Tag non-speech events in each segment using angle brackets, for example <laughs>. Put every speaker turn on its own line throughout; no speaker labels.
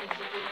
Thanks, Freddy.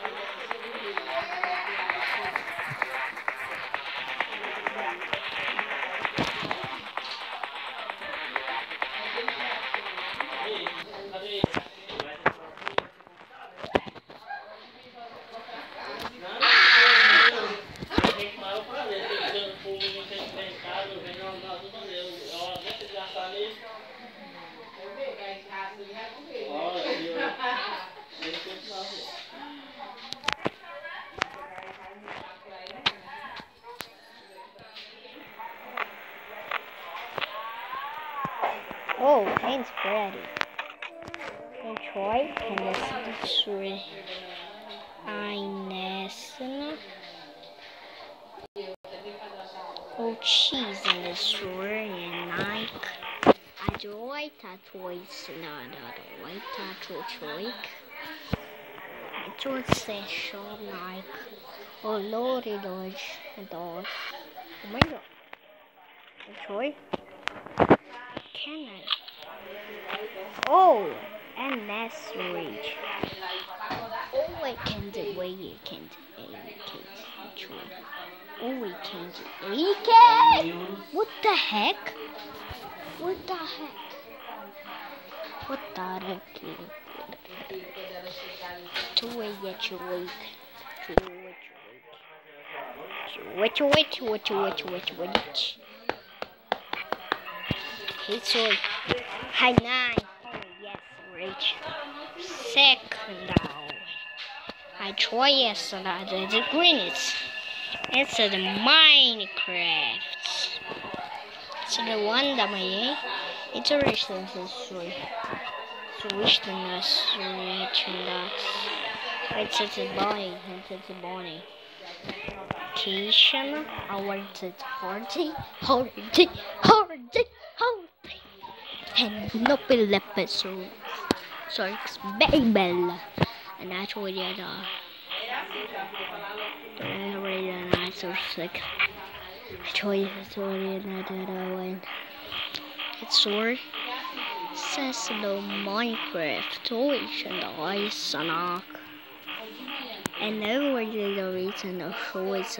Troy, and this is three. Inesna. Oh, cheese in the story and Nike. I joy toys not a white tattoo choik. It was a shop Nike. Oh, lordy and dodge. Oh my god. Troy. Can I? Oh, and that's rage. Oh, I can do you can do a can Troy. Oh, we can do a. What the heck? What the heck? What the heck? Troy, get your weight. Troy, Wait, wait, wait, wait, wait, wait. Hey, sorry. High nine. Rich. Second down. I try yes, and the greens. It's the Minecraft. It's the one that my iteration is sorry. So wish the nursery to It's a body, it's a body. Cation, I wanted hardy, hardy, hardy, hardy. And no episode. So it's Babel. And that's what you do. Don't worry, I'm so sick. I told you the story and I I win. It's story. Says no Minecraft toys and uh, and arc. And everybody the reason the show is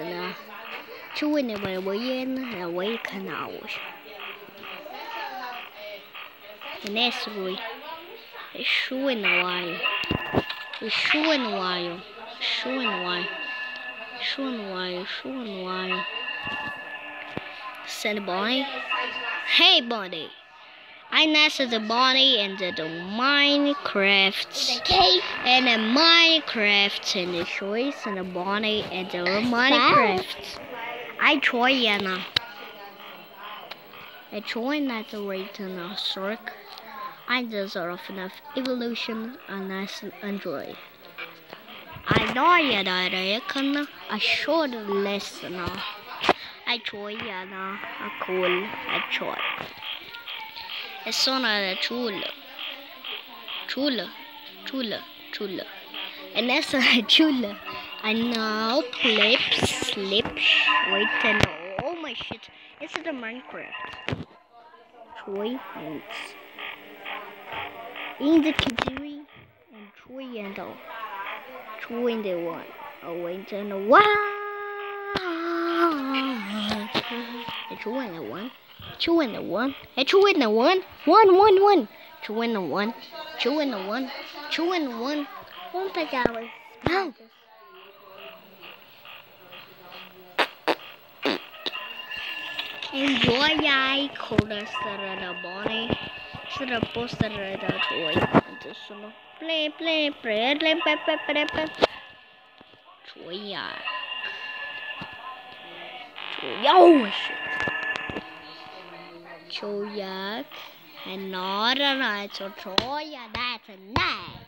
chú này mà bữa yên là quay canal the next way it's showing a while it's showing a while showing a while showing a while showing a while send boy hey buddy. I nested the body and the, the Minecraft and the Minecraft and the choice and the body and the Minecraft. I try Yana. I try not to wait in a circ. are often enough evolution and an android. I know that I can a short listener. I try Yana a cool I try. Es sono chula. Chula. Chula. Chula. And that's <laughs> a chula. I now flip, slip, wait, and oh my shit. Is the Minecraft. Troy and in the Kizuri and Troy and all. Troy and the one. Oh wait and one. Troy and the one. Two and the one. Two and the one. One, one, one. Two and the one. Two and the one. Two and the one.
One pajamas.
No. Enjoy I coda sarada body. Sara postara da toy. Into sono. Play, play, play, play, play, play, play, play. Choya. Choya. Oh shit. Choyak. And not a night, so that's a night.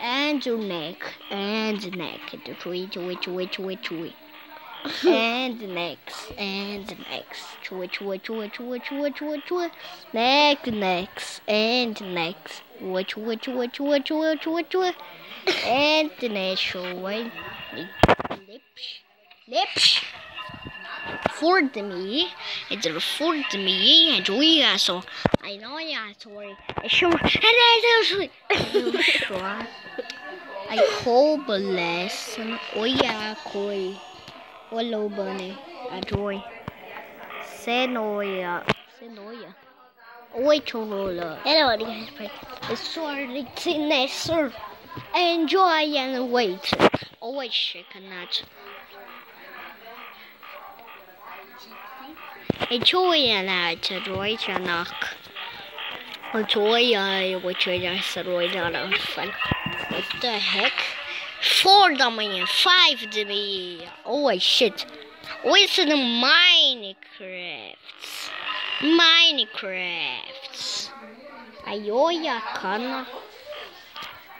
And your neck, and neck, the tree, tree, tree, tree, tree. And next, and next, tree, tree, tree, tree, tree, tree, tree. Neck, next, and next, tree, tree, tree, tree, tree, tree, tree. And the next, tree, lips, lips. Ford-me. It's Ford-me. Enjoy så. I know jag sorry. Jag kör. Jag kör. I hopeless. Oj, jag koj. Hello, bunny. Enjoy. Senoia. Senoia. Oi, Cholola.
Hello, guys.
The sword Nestor. Enjoy and wait. Always shake a nut. Enjoy and nut. Enjoy a knock. Enjoy uh, which I just rolled out of fun. What the heck? Four to me, five to me. Oh shit. What's in the Minecrafts? Minecrafts. Ayoya kana.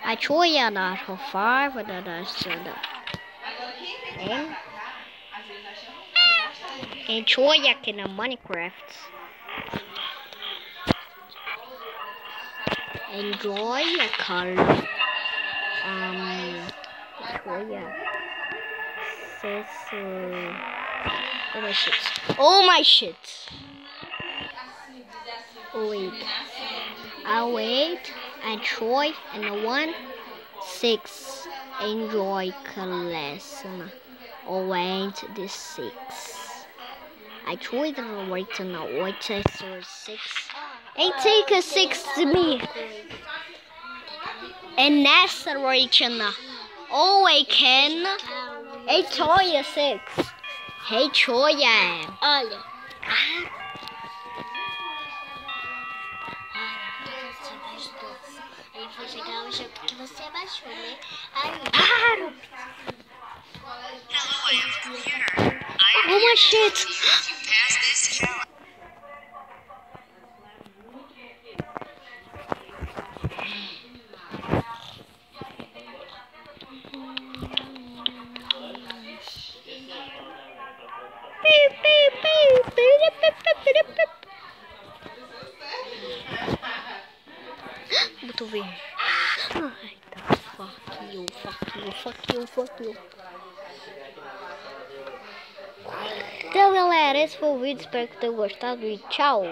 I tror jag där har five och det där stället. En. En tror jag Minecraft. Enjoy your color. Um, Says, uh, oh my shit. Oh my shit. Oh wait. I wait. I Troy and the one six enjoy lesson. Oh wait, the six. I tried the right and the so six. Hey, take a six to me. And that's the right and the oh I can. Hey Troy six. Hey Troy.
Olha. Aí foi chegar o jogo que você baixou, né? Aí.
Ah! Oh my shit! Botou ver. Ai, tá. Fuck you, fuck you, fuck you, fuck you. Então, galera, esse foi o vídeo. Espero que tenham gostado e tchau.